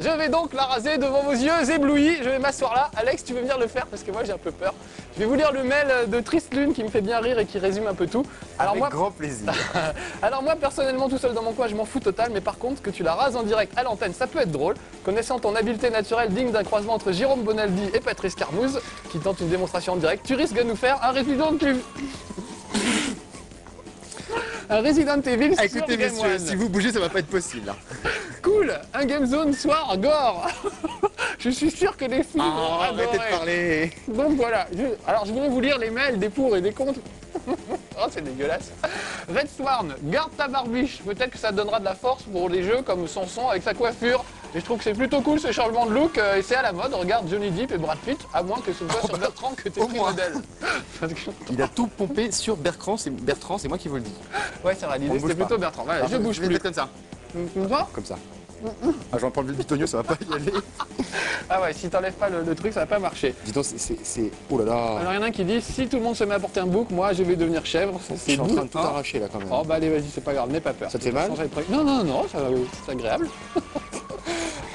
Je vais donc la raser devant vos yeux éblouis. Je vais m'asseoir là. Alex, tu veux venir le faire parce que moi j'ai un peu peur. Je vais vous lire le mail de Triste Lune qui me fait bien rire et qui résume un peu tout. Alors Avec moi, grand plaisir. alors moi personnellement tout seul dans mon coin je m'en fous total mais par contre que tu la rases en direct à l'antenne ça peut être drôle. Connaissant ton habileté naturelle digne d'un croisement entre Jérôme Bonaldi et Patrice Carmouze qui tente une démonstration en direct, tu risques de nous faire un résident de un Resident Evil Ah, sur écoutez, messieurs, si vous bougez, ça va pas être possible. Cool Un Game Zone soir gore Je suis sûr que les filles vont Ah, arrêtez de adorer. parler. Donc voilà, je- alors je voulais vous lire les mails des pour et des contre. oh, c'est dégueulasse. Red Swarm, garde ta barbiche. Peut-être que ça donnera de la force pour les jeux comme Sanson avec sa coiffure. Et je trouve que c'est plutôt cool ce changement de look euh, et c'est à la mode. Regarde Johnny Depp et Brad Pitt, à moins que ce soit sur Bertrand que t'es pris modèle. Il a tout pompé sur Bertrand, c'est Bertrand, c'est moi qui vous le dis. Ouais, c'est vrai, l'idée c'était plutôt Bertrand. Voilà, je bouge plus. comme ça, Tu me vois comme ça. Ah, je vais en prendre le bitonio, ça va pas y aller. Ah ouais, si t'enlèves pas le, le truc, ça va pas marcher. Dis donc, c'est- Oh là là Alors il y en a un qui dit si tout le monde se met à porter un bouc, moi je vais devenir chèvre. C'est en train de tout hein. arracher là quand même. Oh bah allez, vas-y, c'est pas grave, n'aie pas peur. Ça te fait mal Non, non, non, ça, c'est agréable.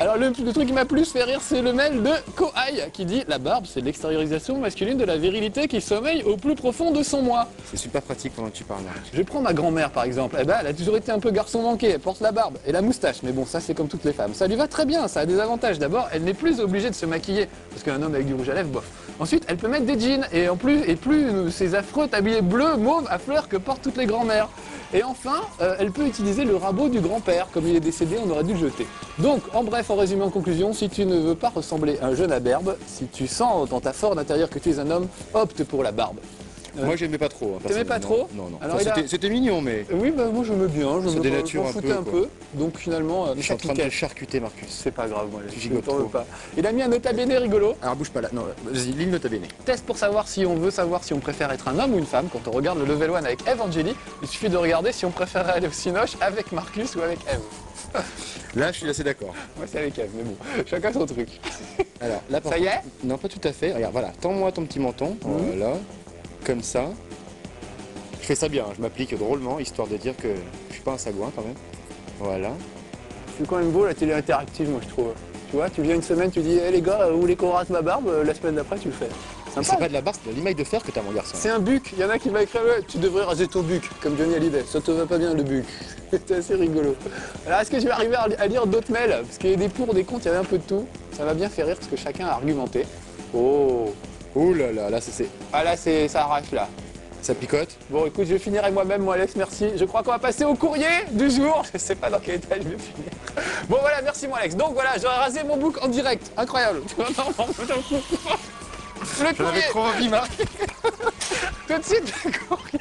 Alors le, le truc qui m'a plus fait rire, c'est le mail de Kohai qui dit La barbe, c'est l'extériorisation masculine de la virilité qui sommeille au plus profond de son moi. C'est super pratique pendant que tu parles. Je prends ma grand-mère par exemple. Eh ben, elle a toujours été un peu garçon manqué. Elle porte la barbe et la moustache. Mais bon, ça c'est comme toutes les femmes. Ça lui va très bien, ça a des avantages. D'abord, elle n'est plus obligée de se maquiller. Parce qu'un homme avec du rouge à lèvres, bof. Ensuite, elle peut mettre des jeans. Et en plus, et plus ces affreux tabliers bleus, mauves, à fleurs que portent toutes les grand-mères. Et enfin, euh, elle peut utiliser le rabot du grand-père. Comme il est décédé, on aurait dû le jeter. Donc, en bref, en résumé, en conclusion, si tu ne veux pas ressembler à un jeune aberbe, si tu sens dans ta force intérieure que tu es un homme, opte pour la barbe. Euh, Moi, j'aimais pas trop. hein, T'aimais pas trop Non, non. Alors, Enfin, il a- c'était- mignon, mais oui, bah moi je me bien, je me dénature un peu, un peu. Donc finalement, euh, je suis ça en train de charcuter, Marcus. C'est pas grave, moi. Je ne pas. Il a mis un nota bene rigolo. Alors bouge pas là. Non, vas-y, lis le nota bene. Test pour savoir si on veut savoir si on préfère être un homme ou une femme. Quand on regarde le level 1 avec Eve Angeli, il suffit de regarder si on préfère aller au Cinoche avec Marcus ou avec Eve. Là, je suis assez d'accord. Moi c'est avec Eve, mais bon, chacun son truc. Alors là, par Ça y est? Non, pas tout à fait. Regarde, voilà. Tends-moi ton petit menton. Mhm. Voilà. Comme ça. Je fais ça bien. Je m'applique drôlement, histoire de dire que je suis pas un sagouin quand même. Voilà. C'est quand même beau la télé interactive, moi je trouve. Tu vois, tu viens une semaine, tu dis, hé les gars, vous voulez qu'on rase ma barbe Euh, La semaine d'après, tu le fais. C'est pas de la barre, c'est de l'imaille de fer que t'as, mon garçon. C'est un buc. Il y en a qui m'a écrit tu devrais raser ton buc, comme Johnny Hallyday. Ça te va pas bien le buc. C'était assez rigolo. Alors est-ce que tu vas arriver à lire d'autres mails? Parce qu'il y a des pour, des contre, il y avait un peu de tout. Ça va bien faire rire parce que chacun a argumenté. Oh Oh là là, là, c'est-. Ah là, c'est ça arrache là. Ça picote. Bon écoute, je finirai moi-même, moi Alex, merci. Je crois qu'on va passer au courrier du jour. Je sais pas dans quel état je vais finir. Bon voilà, merci moi Alex. Donc voilà, j'aurais rasé mon bouc en direct. Incroyable. Le courrier, trop envie, Marc. tout de suite, le courrier.